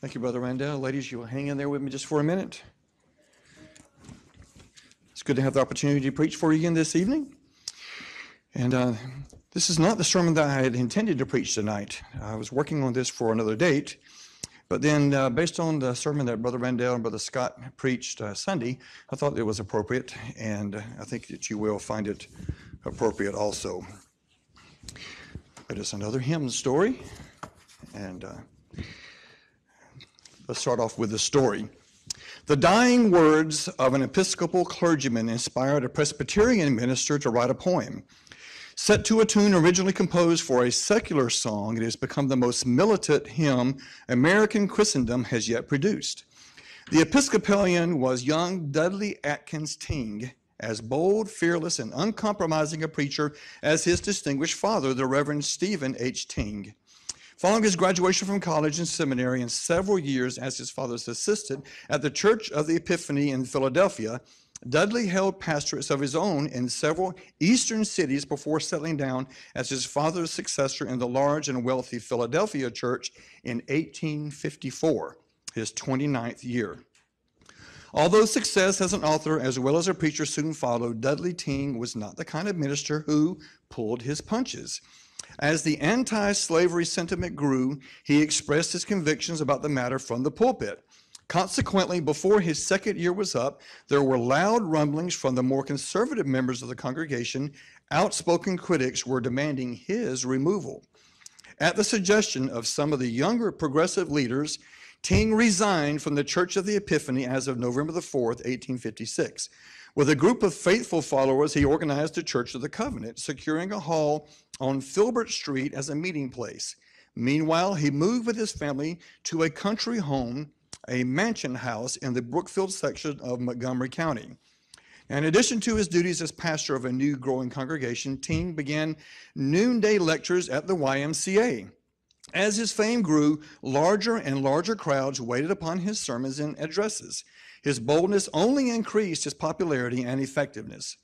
Thank you, Brother Randall. Ladies, you will hang in there with me just for a minute. It's good to have the opportunity to preach for you again this evening. And uh, this is not the sermon that I had intended to preach tonight. I was working on this for another date. But then, uh, based on the sermon that Brother Randall and Brother Scott preached uh, Sunday, I thought it was appropriate, and I think that you will find it appropriate also. It is another hymn story, and uh, Let's start off with the story. The dying words of an Episcopal clergyman inspired a Presbyterian minister to write a poem. Set to a tune originally composed for a secular song, it has become the most militant hymn American Christendom has yet produced. The Episcopalian was young Dudley Atkins Tyng, as bold, fearless, and uncompromising a preacher as his distinguished father, the Reverend Stephen H. Tyng. Following his graduation from college and seminary and several years as his father's assistant at the Church of the Epiphany in Philadelphia, Dudley held pastorates of his own in several eastern cities before settling down as his father's successor in the large and wealthy Philadelphia church in 1854, his 29th year. Although success as an author as well as a preacher soon followed, Dudley Tyng was not the kind of minister who pulled his punches. As the anti slavery sentiment grew, he expressed his convictions about the matter from the pulpit. Consequently, before his second year was up, there were loud rumblings from the more conservative members of the congregation. Outspoken critics were demanding his removal. At the suggestion of some of the younger progressive leaders, Tyng resigned from the Church of the Epiphany as of November the 4th, 1856. With a group of faithful followers, he organized the Church of the Covenant, securing a hall on Filbert Street as a meeting place. Meanwhile, he moved with his family to a country home, a mansion house in the Brookfield section of Montgomery County. In addition to his duties as pastor of a new growing congregation, Tyng began noonday lectures at the YMCA. As his fame grew, larger and larger crowds waited upon his sermons and addresses. His boldness only increased his popularity and effectiveness.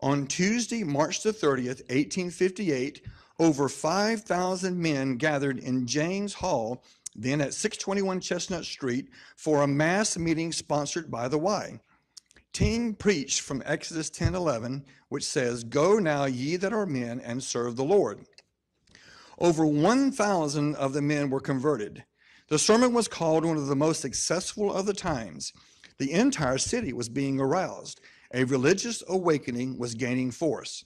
On Tuesday, March the 30th, 1858, over 5,000 men gathered in Jayne's Hall, then at 621 Chestnut Street, for a mass meeting sponsored by the Y. Tyng preached from Exodus 10:11, which says, "Go now, ye that are men, and serve the Lord." Over 1,000 of the men were converted. The sermon was called one of the most successful of the times. The entire city was being aroused. A religious awakening was gaining force.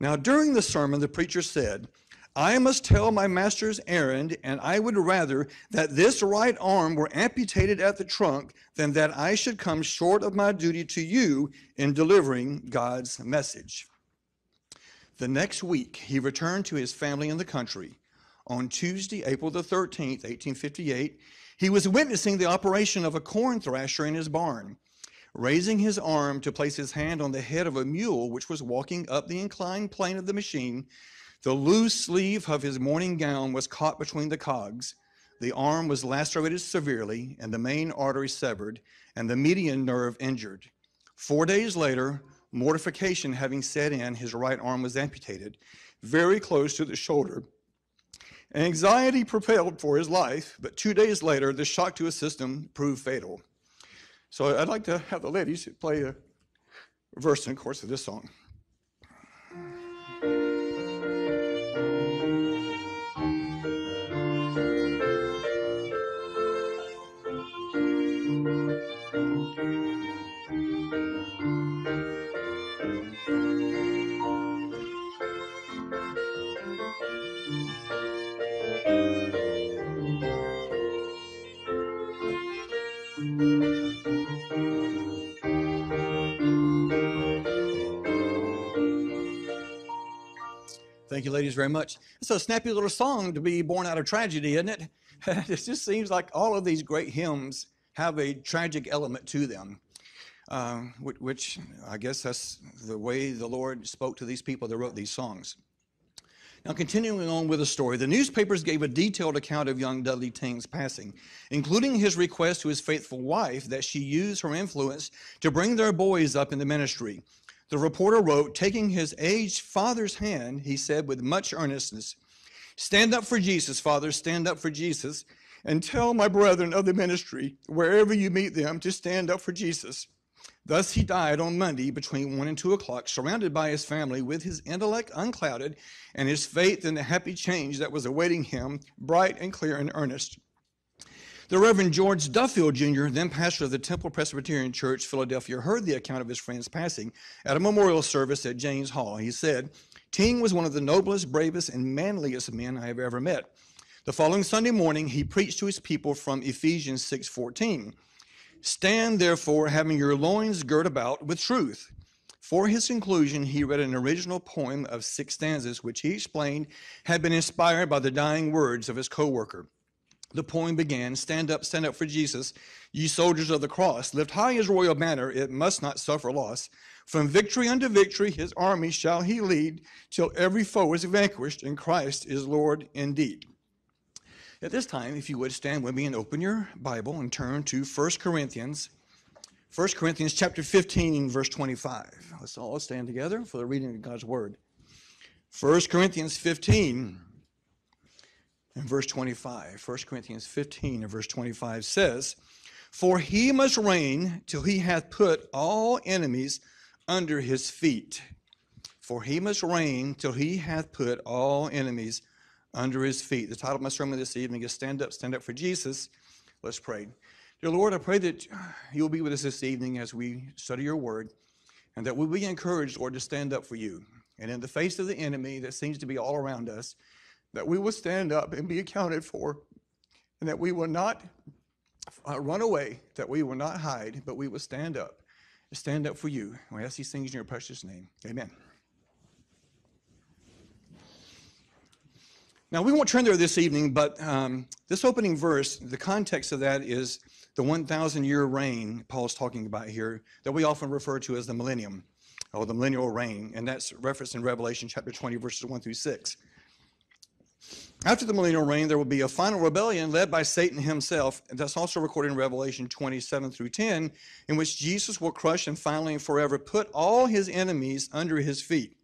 Now, during the sermon, the preacher said, I must tell my master's errand, and I would rather that this right arm were amputated at the trunk than that I should come short of my duty to you in delivering God's message. The next week, he returned to his family in the country. On Tuesday, April the 13th, 1858, he was witnessing the operation of a corn thrasher in his barn. Raising his arm to place his hand on the head of a mule which was walking up the inclined plane of the machine, the loose sleeve of his morning gown was caught between the cogs. The arm was lacerated severely and the main artery severed and the median nerve injured. Four days later, mortification having set in, his right arm was amputated, very close to the shoulder Anxiety prevailed for his life, but two days later, the shock to his system proved fatal. So I'd like to have the ladies play a verse in the course of this song. Thank you, ladies, very much. It's a snappy little song to be born out of tragedy, isn't it? it just seems like all of these great hymns have a tragic element to them, uh, which, which I guess that's the way the Lord spoke to these people that wrote these songs. Now, continuing on with the story, the newspapers gave a detailed account of young Dudley Tyng's passing, including his request to his faithful wife that she use her influence to bring their boys up in the ministry. The reporter wrote, taking his aged father's hand, he said with much earnestness, Stand up for Jesus, Father, stand up for Jesus. and tell my brethren of the ministry, wherever you meet them, to stand up for Jesus. Thus he died on Monday between 1 and 2 o'clock, surrounded by his family, with his intellect unclouded and his faith in the happy change that was awaiting him, bright and clear and earnest. The Reverend George Duffield Jr., then pastor of the Temple Presbyterian Church, Philadelphia, heard the account of his friend's passing at a memorial service at Jayne's Hall. He said, Tyng was one of the noblest, bravest, and manliest men I have ever met. The following Sunday morning, he preached to his people from Ephesians 6:14. Stand therefore, having your loins girt about with truth. For his conclusion, he read an original poem of six stanzas, which he explained had been inspired by the dying words of his co-worker. The poem began, Stand up, stand up for Jesus, ye soldiers of the cross. Lift high his royal banner, it must not suffer loss. From victory unto victory, his army shall he lead, till every foe is vanquished, and Christ is Lord indeed. At this time, if you would stand with me and open your Bible and turn to 1 Corinthians, 1 Corinthians chapter 15, verse 25. Let's all stand together for the reading of God's word. 1 Corinthians 15 and verse 25. 1 Corinthians 15 and verse 25 says, For he must reign till he hath put all enemies under his feet. For he must reign till he hath put all enemies under his feet. The title of my sermon this evening is Stand Up, Stand Up for Jesus. Let's pray. Dear Lord, I pray that you'll be with us this evening as we study your word and that we'll be encouraged, Lord, to stand up for you. And in the face of the enemy that seems to be all around us, that we will stand up and be accounted for, and that we will not uh, run away, that we will not hide, but we will stand up. Stand up for you. We ask these things in your precious name. Amen. Now, we won't turn there this evening, but um, this opening verse, the context of that is the 1,000 year reign Paul's talking about here, that we often refer to as the millennium, or the millennial reign, and that's referenced in Revelation chapter 20, verses 1 through 6. After the millennial reign, there will be a final rebellion led by Satan himself. And that's also recorded in Revelation 27 through 10, in which Jesus will crush and finally and forever put all his enemies under his feet.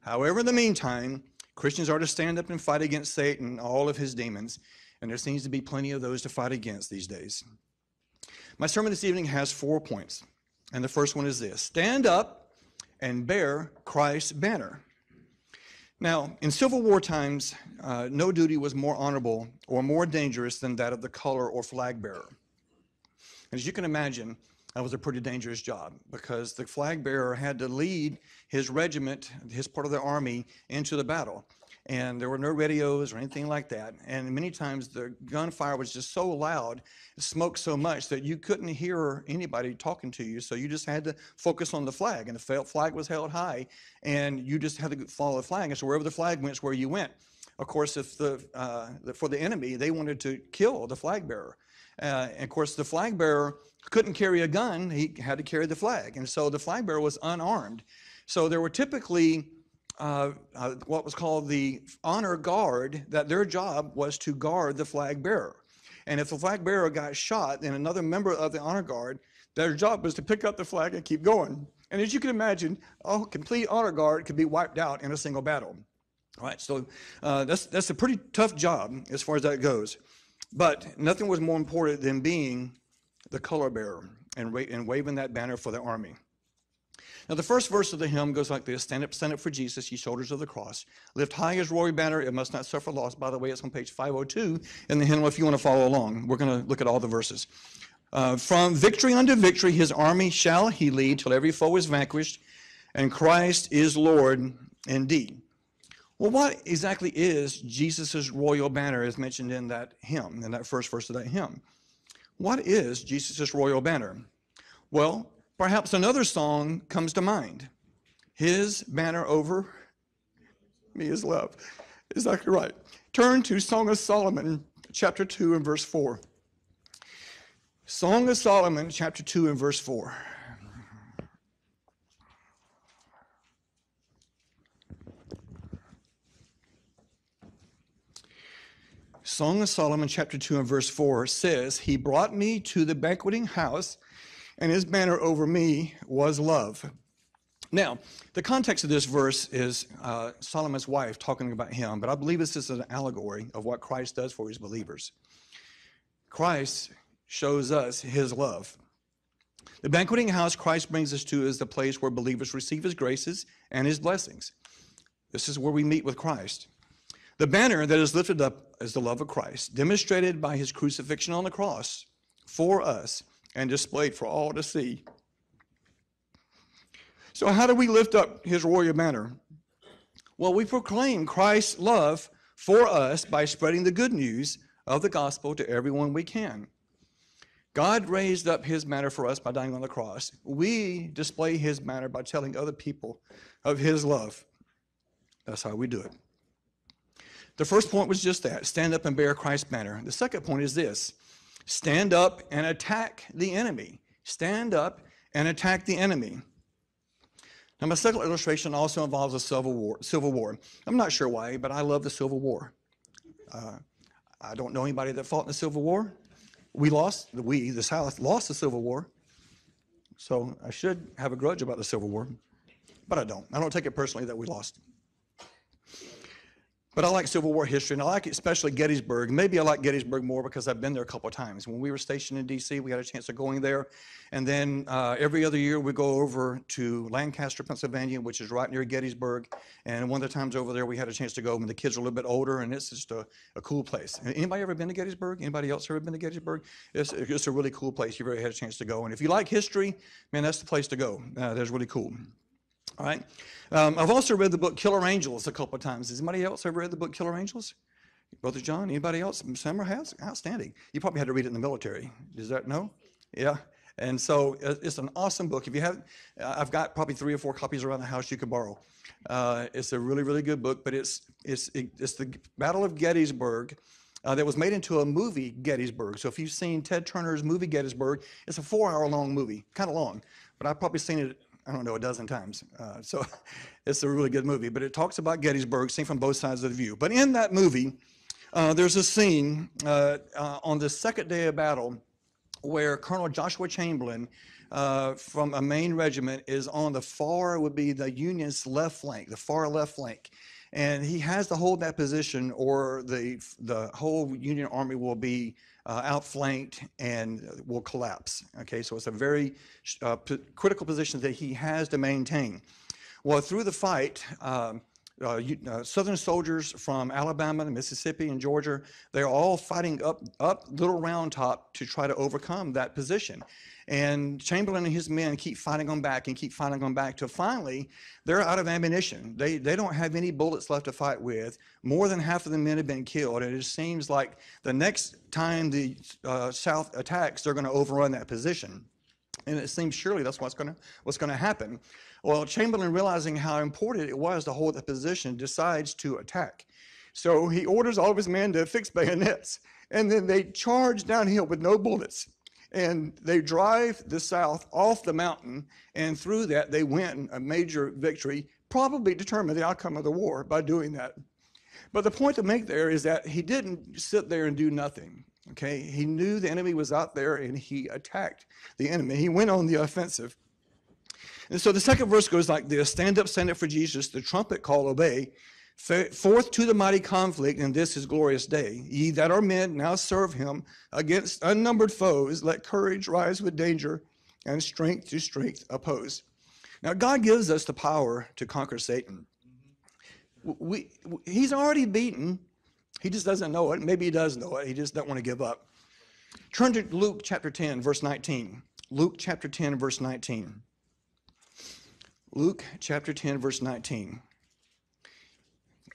However, in the meantime, Christians are to stand up and fight against Satan, and all of his demons, and there seems to be plenty of those to fight against these days. My sermon this evening has four points, and the first one is this Stand up and bear Christ's banner. Now, in Civil War times, uh, no duty was more honorable or more dangerous than that of the color or flag bearer. As you can imagine, that was a pretty dangerous job because the flag bearer had to lead his regiment, his part of the army, into the battle. And there were no radios or anything like that. And many times the gunfire was just so loud, smoke so much that you couldn't hear anybody talking to you. So you just had to focus on the flag. And the flag was held high, and you just had to follow the flag. And so wherever the flag went is where you went. Of course, if the, uh, for the enemy, they wanted to kill the flag bearer. Uh, and of course, the flag bearer couldn't carry a gun, he had to carry the flag. And so the flag bearer was unarmed. So there were typically uh, uh, what was called the honor guard, that their job was to guard the flag bearer. And if the flag bearer got shot, then another member of the honor guard, their job was to pick up the flag and keep going. And as you can imagine, a complete honor guard could be wiped out in a single battle. All right, so uh, that's, that's a pretty tough job as far as that goes. But nothing was more important than being the color bearer and, and waving that banner for the army. Now, the first verse of the hymn goes like this Stand up, stand up for Jesus, ye shoulders of the cross. Lift high his royal banner, it must not suffer loss. By the way, it's on page 502 in the hymn if you want to follow along. We're going to look at all the verses. Uh, from victory unto victory, his army shall he lead till every foe is vanquished, and Christ is Lord indeed. Well, what exactly is Jesus' royal banner as mentioned in that hymn, in that first verse of that hymn? What is Jesus' royal banner? Well, perhaps another song comes to mind. His banner over me is love. Exactly right. Turn to Song of Solomon, chapter 2 and verse 4. Song of Solomon, chapter 2 and verse 4. Song of Solomon, chapter 2 and verse 4 says, He brought me to the banqueting house, and his banner over me was love. Now, the context of this verse is uh, Solomon's wife talking about him, but I believe this is an allegory of what Christ does for his believers. Christ shows us his love. The banqueting house Christ brings us to is the place where believers receive his graces and his blessings. This is where we meet with Christ. The banner that is lifted up is the love of Christ, demonstrated by his crucifixion on the cross for us and displayed for all to see. So, how do we lift up his royal banner? Well, we proclaim Christ's love for us by spreading the good news of the gospel to everyone we can. God raised up his banner for us by dying on the cross. We display his banner by telling other people of his love. That's how we do it. The first point was just that stand up and bear Christ's banner. The second point is this stand up and attack the enemy. Stand up and attack the enemy. Now, my second illustration also involves a civil war. Civil war. I'm not sure why, but I love the Civil War. Uh, I don't know anybody that fought in the Civil War. We lost, we, the South, lost the Civil War. So I should have a grudge about the Civil War, but I don't. I don't take it personally that we lost. But I like Civil War history, and I like especially Gettysburg. Maybe I like Gettysburg more because I've been there a couple of times. When we were stationed in D.C., we had a chance of going there. And then uh, every other year, we go over to Lancaster, Pennsylvania, which is right near Gettysburg. And one of the times over there, we had a chance to go when the kids are a little bit older, and it's just a, a cool place. Anybody ever been to Gettysburg? Anybody else ever been to Gettysburg? It's, it's a really cool place. You've already had a chance to go. And if you like history, man, that's the place to go. Uh, that's really cool. All right. Um, I've also read the book Killer Angels a couple of times. Has anybody else ever read the book Killer Angels? Brother John, anybody else? Summer has? Outstanding. You probably had to read it in the military. Does that no? Yeah. And so uh, it's an awesome book. If you have, uh, I've got probably three or four copies around the house you can borrow. Uh, it's a really, really good book, but it's it's it's the Battle of Gettysburg. Uh, that was made into a movie, Gettysburg. So if you've seen Ted Turner's movie Gettysburg, it's a four-hour-long movie, kind of long, but I've probably seen it I don't know, a dozen times. Uh, so it's a really good movie. But it talks about Gettysburg, seen from both sides of the view. But in that movie, uh, there's a scene uh, uh on the second day of battle where Colonel Joshua Chamberlain uh, from a Maine regiment is on the far, would be the Union's left flank, the far left flank. And he has to hold that position, or the, the whole Union Army will be uh, outflanked and will collapse. Okay, so it's a very uh, critical position that he has to maintain. Well, through the fight, um, uh, uh, Southern soldiers from Alabama, Mississippi, and Georgia, they're all fighting up, up Little Round Top to try to overcome that position. And Chamberlain and his men keep fighting on back and keep fighting on back till finally they're out of ammunition. They, they don't have any bullets left to fight with. More than half of the men have been killed. And it seems like the next time the uh, South attacks, they're going to overrun that position. And it seems surely that's what's going to what's going to happen. Well, Chamberlain, realizing how important it was to hold the position, decides to attack. So he orders all of his men to fix bayonets, and then they charge downhill with no bullets and they drive the South off the mountain, and through that, they win a major victory, probably determine the outcome of the war by doing that. But the point to make there is that he didn't sit there and do nothing. Okay, he knew the enemy was out there and he attacked the enemy. He went on the offensive. And so the second verse goes like this Stand up, stand up for Jesus, the trumpet call, obey. Forth to the mighty conflict, and this is glorious day. Ye that are men, now serve him against unnumbered foes. Let courage rise with danger, and strength to strength oppose. Now, God gives us the power to conquer Satan. We, he's already beaten. He just doesn't know it. Maybe he does know it. He just doesn't want to give up. Turn to Luke chapter 10, verse 19. Luke chapter 10, verse 19. Luke chapter 10, verse 19.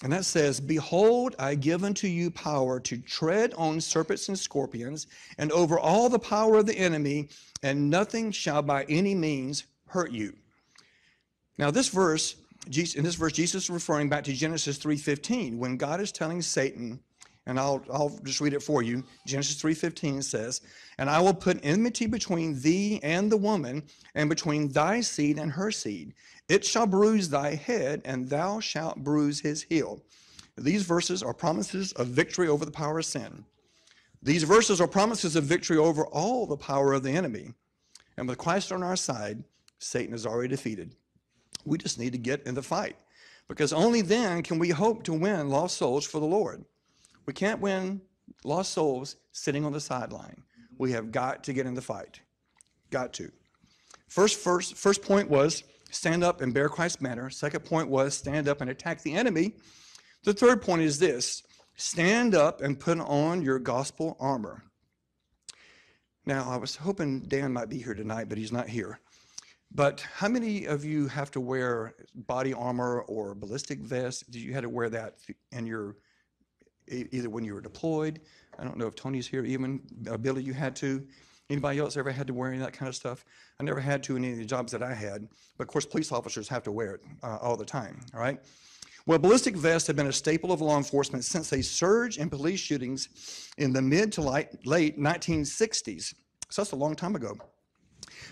And that says, Behold, I give unto you power to tread on serpents and scorpions, and over all the power of the enemy, and nothing shall by any means hurt you. Now, this verse, in this verse, Jesus is referring back to Genesis 3:15, when God is telling Satan, and I'll, I'll just read it for you. Genesis 3:15 says, And I will put enmity between thee and the woman, and between thy seed and her seed. It shall bruise thy head, and thou shalt bruise his heel. These verses are promises of victory over the power of sin. These verses are promises of victory over all the power of the enemy. And with Christ on our side, Satan is already defeated. We just need to get in the fight because only then can we hope to win lost souls for the Lord. We can't win lost souls sitting on the sideline. We have got to get in the fight. Got to. First, first, first point was stand up and bear Christ's banner. Second point was stand up and attack the enemy. The third point is this stand up and put on your gospel armor. Now, I was hoping Dan might be here tonight, but he's not here. But how many of you have to wear body armor or ballistic vest? Did you had to wear that in your either when you were deployed? I don't know if Tony's here. Even uh, Billy, you had to. Anybody else ever had to wear any of that kind of stuff? I never had to in any of the jobs that I had. But of course, police officers have to wear it uh, all the time. All right. Well, ballistic vests have been a staple of law enforcement since a surge in police shootings in the mid to late, late 1960s. So that's a long time ago.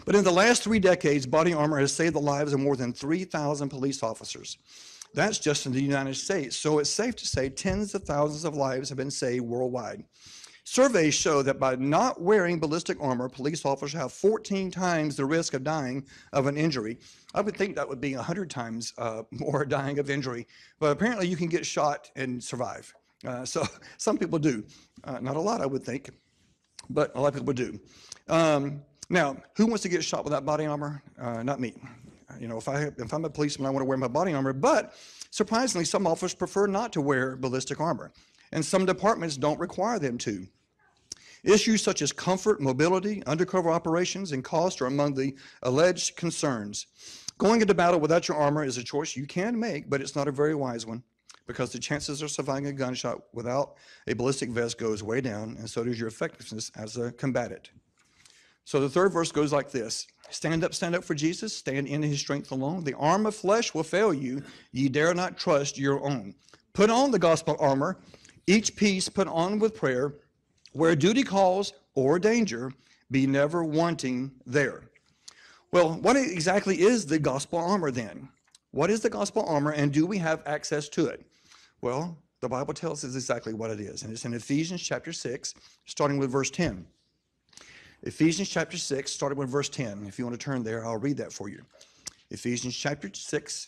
But in the last three decades, body armor has saved the lives of more than 3,000 police officers. That's just in the United States. So it's safe to say tens of thousands of lives have been saved worldwide. Surveys show that by not wearing ballistic armor, police officers have 14 times the risk of dying of an injury. I would think that would be 100 times uh, more dying of injury, but apparently you can get shot and survive. Uh, so some people do. Uh, not a lot, I would think, but a lot of people do. Um, now, who wants to get shot without body armor? Uh, not me. You know, if, I, if I'm a policeman, I want to wear my body armor, but surprisingly, some officers prefer not to wear ballistic armor, and some departments don't require them to. Issues such as comfort, mobility, undercover operations, and cost are among the alleged concerns. Going into battle without your armor is a choice you can make, but it's not a very wise one because the chances of surviving a gunshot without a ballistic vest goes way down, and so does your effectiveness as a combatant. So the third verse goes like this Stand up, stand up for Jesus, stand in his strength alone. The arm of flesh will fail you, ye dare not trust your own. Put on the gospel armor, each piece put on with prayer where duty calls or danger, be never wanting there. Well, what exactly is the gospel armor then? What is the gospel armor and do we have access to it? Well, the Bible tells us exactly what it is, and it's in Ephesians chapter 6, starting with verse 10. Ephesians chapter 6, starting with verse 10. If you want to turn there, I'll read that for you. Ephesians chapter 6,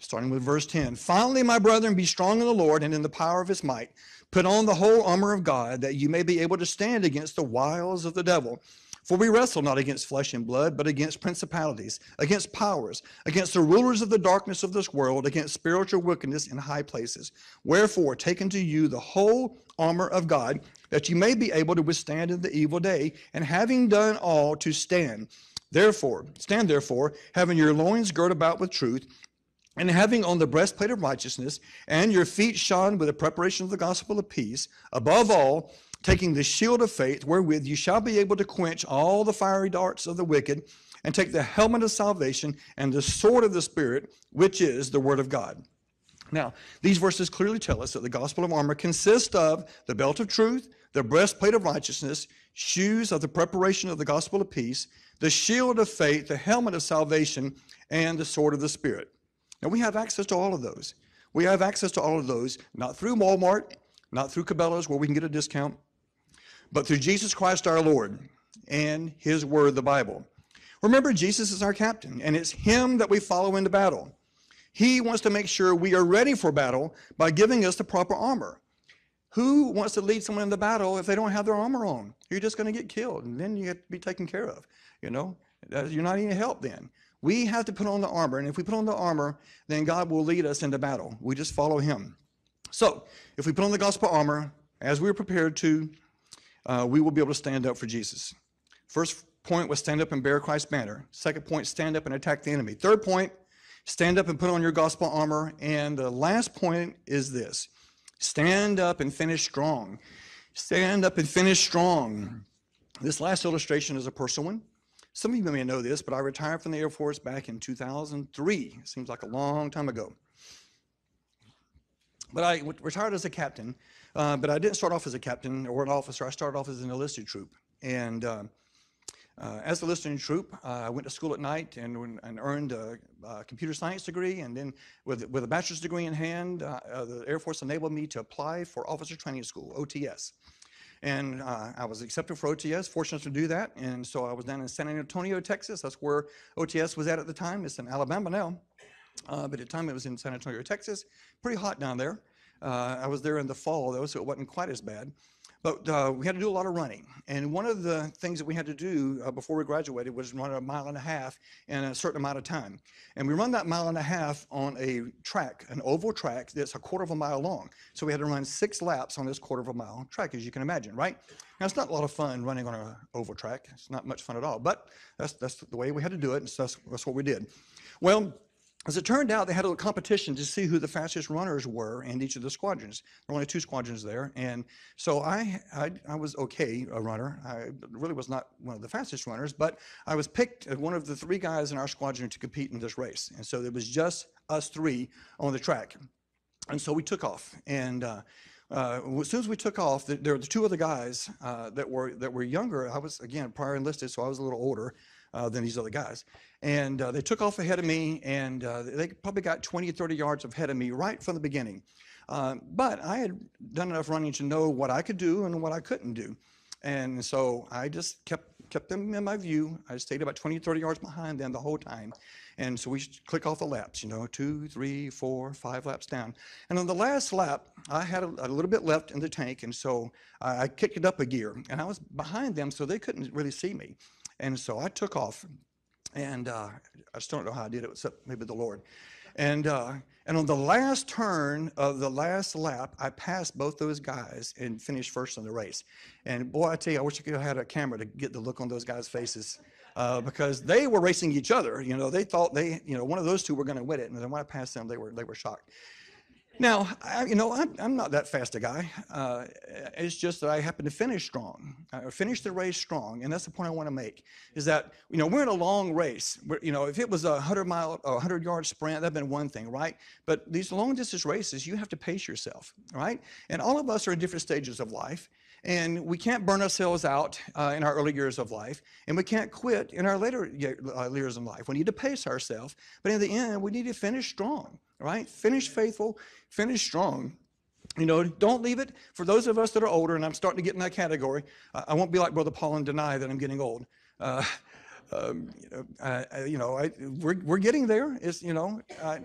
starting with verse 10. Finally, my brethren, be strong in the Lord and in the power of his might. Put on the whole armor of God, that you may be able to stand against the wiles of the devil. For we wrestle not against flesh and blood, but against principalities, against powers, against the rulers of the darkness of this world, against spiritual wickedness in high places. Wherefore, take unto you the whole armor of God, that you may be able to withstand in the evil day, and having done all, to stand. Therefore, stand therefore, having your loins girt about with truth, and having on the breastplate of righteousness, and your feet shod with the preparation of the gospel of peace, above all, taking the shield of faith, wherewith you shall be able to quench all the fiery darts of the wicked, and take the helmet of salvation and the sword of the Spirit, which is the word of God. Now, these verses clearly tell us that the gospel of armor consists of the belt of truth, the breastplate of righteousness, shoes of the preparation of the gospel of peace, the shield of faith, the helmet of salvation, and the sword of the Spirit. Now, we have access to all of those. We have access to all of those, not through Walmart, not through Cabela's where we can get a discount, but through Jesus Christ our Lord and His Word, the Bible. Remember, Jesus is our captain, and it's Him that we follow into battle. He wants to make sure we are ready for battle by giving us the proper armor. Who wants to lead someone in the battle if they don't have their armor on? You're just going to get killed, and then you have to be taken care of. You know, you're not any help then. We have to put on the armor, and if we put on the armor, then God will lead us into battle. We just follow Him. So, if we put on the gospel armor, as we are prepared to, uh, we will be able to stand up for Jesus. First point was stand up and bear Christ's banner. Second point, stand up and attack the enemy. Third point, stand up and put on your gospel armor. And the last point is this stand up and finish strong. Stand up and finish strong. This last illustration is a personal one. Some of you may know this, but I retired from the Air Force back in 2003. It seems like a long time ago. But I retired as a captain, uh, but I didn't start off as a captain or an officer. I started off as an enlisted troop. And uh, uh, as a enlisted troop, uh, I went to school at night and, and earned a, a, computer science degree. And then, with, with a bachelor's degree in hand, uh, uh, the Air Force enabled me to apply for officer training school, OTS. And I was accepted for OTS, fortunate to do that. And so I was down in San Antonio, Texas. That's where OTS was at at the time. It's in Alabama now. Uh, but at the time it was in San Antonio, Texas. Pretty hot down there. Uh, I was there in the fall though, so it wasn't quite as bad. But uh, we had to do a lot of running. And one of the things that we had to do uh, before we graduated was run a mile and a half in a certain amount of time. And we run that mile and a half on a track, an oval track that's a quarter of a mile long. So we had to run six laps on this quarter of a mile track, as you can imagine, right? Now, it's not a lot of fun running on an oval track. It's not much fun at all. But that's, that's the way we had to do it, and so that's, that's what we did. Well, as it turned out, they had a competition to see who the fastest runners were in each of the squadrons. There were only two squadrons there, and so I, I, I was okay a runner. I really was not one of the fastest runners, but I was picked as one of the three guys in our squadron to compete in this race. And so it was just us three on the track, and so we took off. And uh, uh, as soon as we took off, there were the two other guys uh, that were that were younger. I was again prior enlisted, so I was a little older uh, than these other guys. And uh, they took off ahead of me, and uh, they probably got 20 or 30 yards ahead of me right from the beginning. Uh, but I had done enough running to know what I could do and what I couldn't do. And so I just kept kept them in my view. I stayed about 20, 30 yards behind them the whole time. And so we click off the laps, you know, two, three, four, five laps down. And on the last lap, I had a, a little bit left in the tank, and so I, I kicked it up a gear. And I was behind them, so they couldn't really see me. And so I took off and uh, I just don't know how I did it, except maybe the Lord. And, uh, and on the last turn of the last lap, I passed both those guys and finished first in the race. And boy, I tell you, I wish I could have had a camera to get the look on those guys' faces uh, because they were racing each other. You know, they thought they, you know, one of those two were going to win it. And then when I passed them, they were, they were shocked. Now, I, you know, I'm, I'm, not that fast a guy. Uh, it's just that I happen to finish strong, I finish the race strong, and that's the point I want to make. Is that you know we're in a long race. We're, you know, if it was a hundred mile, a hundred yard sprint, that'd been one thing, right? But these long distance races, you have to pace yourself, right? And all of us are in different stages of life, and we can't burn ourselves out uh, in our early years of life, and we can't quit in our later uh, years of life. We need to pace ourselves, but in the end, we need to finish strong right? Finish faithful, finish strong. You know, don't leave it. For those of us that are older, and I'm starting to get in that category, I won't be like Brother Paul and deny that I'm getting old. Uh, um, you know, I, you know I, we're, we're getting there. It's, you know, I,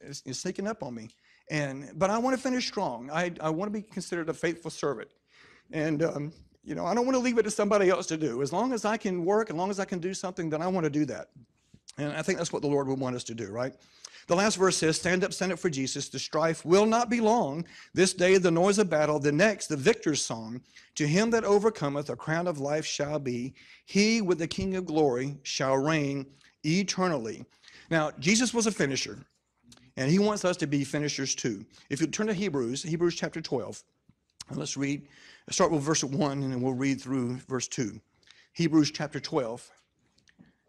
it's, it's sneaking up on me. And, but I want to finish strong. I, I want to be considered a faithful servant. And, um, you know, I don't want to leave it to somebody else to do. As long as I can work, as long as I can do something, then I want to do that. And I think that's what the Lord would want us to do, right? The last verse says, Stand up, stand up for Jesus. The strife will not be long. This day, the noise of battle. The next, the victor's song. To him that overcometh, a crown of life shall be. He with the King of glory shall reign eternally. Now, Jesus was a finisher, and he wants us to be finishers too. If you turn to Hebrews, Hebrews chapter 12, and let's read, start with verse 1, and then we'll read through verse 2. Hebrews chapter 12.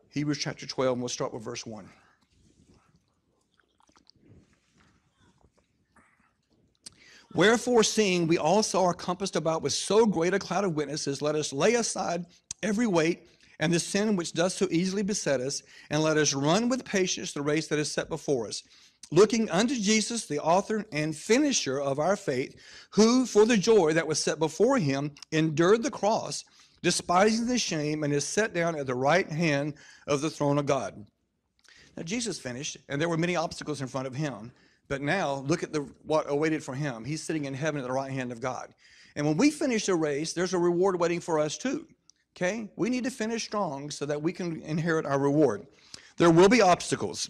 Hebrews chapter 12, and we'll start with verse 1. Wherefore, seeing we also are compassed about with so great a cloud of witnesses, let us lay aside every weight and the sin which does so easily beset us, and let us run with patience the race that is set before us, looking unto Jesus, the author and finisher of our faith, who, for the joy that was set before him, endured the cross, despising the shame, and is set down at the right hand of the throne of God. Now, Jesus finished, and there were many obstacles in front of him. But now look at the, what awaited for him. He's sitting in heaven at the right hand of God. And when we finish the race, there's a reward waiting for us too. Okay? We need to finish strong so that we can inherit our reward. There will be obstacles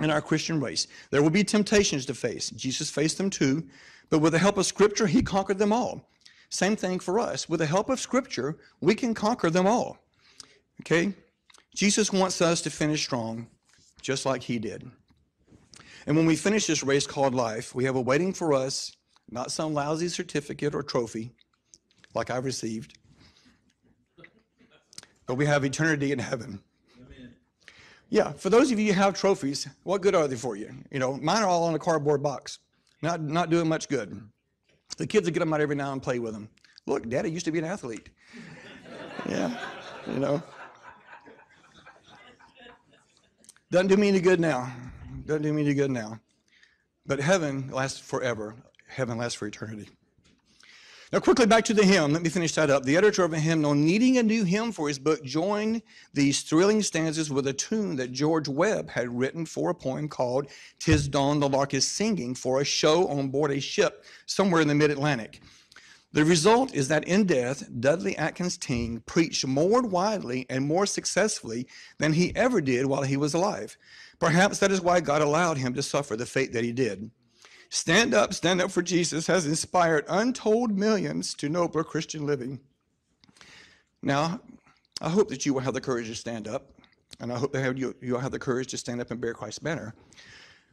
in our Christian race. There will be temptations to face. Jesus faced them too, but with the help of Scripture, he conquered them all. Same thing for us. With the help of Scripture, we can conquer them all. Okay? Jesus wants us to finish strong, just like he did. And when we finish this race called life, we have a waiting for us, not some lousy certificate or trophy like I've received, but we have eternity in heaven. Yeah, for those of you who have trophies, what good are they for you? You know, mine are all in a cardboard box, not, not doing much good. The kids will get them out every now and play with them. Look, Daddy used to be an athlete. yeah, you know. Doesn't do me any good now. Doesn't do me any good now. But heaven lasts forever. Heaven lasts for eternity. Now, quickly back to the hymn. Let me finish that up. The editor of a hymnal, needing a new hymn for his book, joined these thrilling stanzas with a tune that George Webb had written for a poem called Tis Dawn the Lark is Singing for a show on board a ship somewhere in the mid Atlantic. The result is that in death, Dudley Atkins Tyng preached more widely and more successfully than he ever did while he was alive. Perhaps that is why God allowed him to suffer the fate that he did. Stand Up, Stand Up for Jesus has inspired untold millions to nobler Christian living. Now, I hope that you will have the courage to stand up, and I hope that you, you'll have the courage to stand up and bear Christ's banner.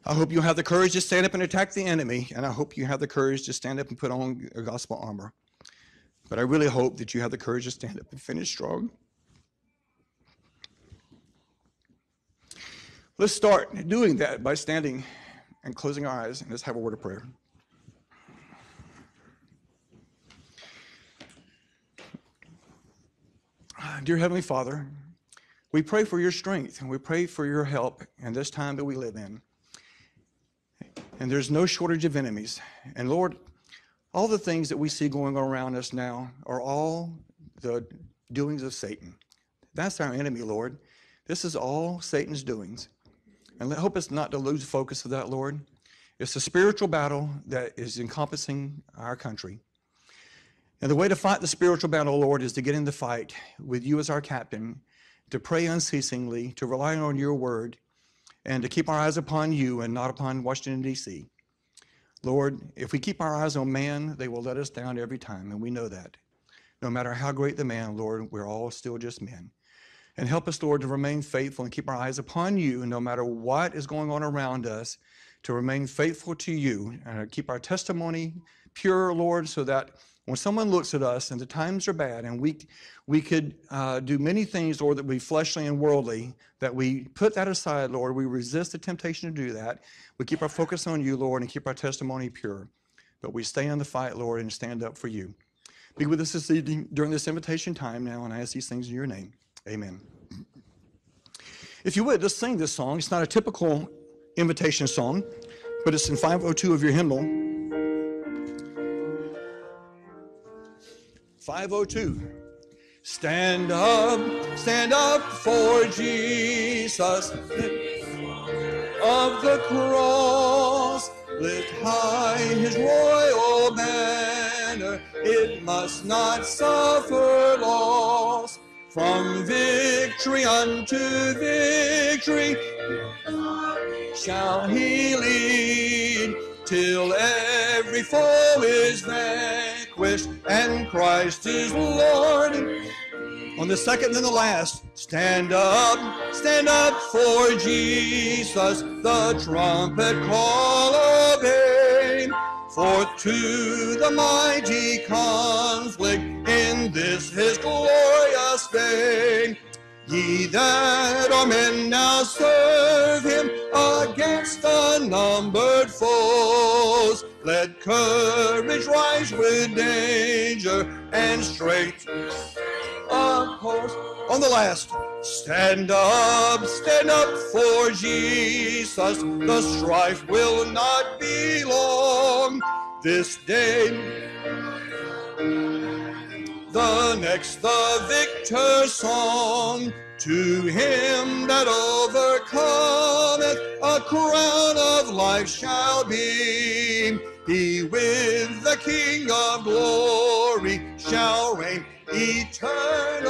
I hope you'll have the courage to stand up and attack the enemy, and I hope you have the courage to stand up and put on a gospel armor. But I really hope that you have the courage to stand up and finish strong. Let's start doing that by standing and closing our eyes and let's have a word of prayer. Dear Heavenly Father, we pray for your strength and we pray for your help in this time that we live in. And there's no shortage of enemies. And Lord, all the things that we see going around us now are all the doings of Satan. That's our enemy, Lord. This is all Satan's doings. And help us hope it's not to lose focus of that, Lord. It's a spiritual battle that is encompassing our country. And the way to fight the spiritual battle, Lord, is to get in the fight with you as our captain, to pray unceasingly, to rely on your word, and to keep our eyes upon you and not upon Washington, D.C. Lord, if we keep our eyes on man, they will let us down every time, and we know that. No matter how great the man, Lord, we're all still just men. And help us, Lord, to remain faithful and keep our eyes upon you, no matter what is going on around us, to remain faithful to you and keep our testimony pure, Lord, so that when someone looks at us and the times are bad and we, we could uh, do many things, Lord, that we fleshly and worldly, that we put that aside, Lord. We resist the temptation to do that. We keep our focus on you, Lord, and keep our testimony pure. But we stay in the fight, Lord, and stand up for you. Be with us this evening during this invitation time now, and I ask these things in your name. Amen. If you would, just sing this song. It's not a typical invitation song, but it's in 502 of your hymnal. 502. Stand up, stand up for Jesus of the cross. Lift high his royal banner, it must not suffer loss. From victory unto victory shall he lead till every foe is vanquished and Christ is Lord. On the second and the last, stand up, stand up for Jesus, the trumpet call obey. Forth to the mighty conflict in this his glorious day. Ye that are men now serve him against unnumbered foes. Let courage rise with danger and straight oppose. On the last, stand up, stand up for Jesus. The strife will not be long this day. The next, the victor song. To him that overcometh, a crown of life shall be. He with the King of glory shall reign eternally.